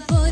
c'est.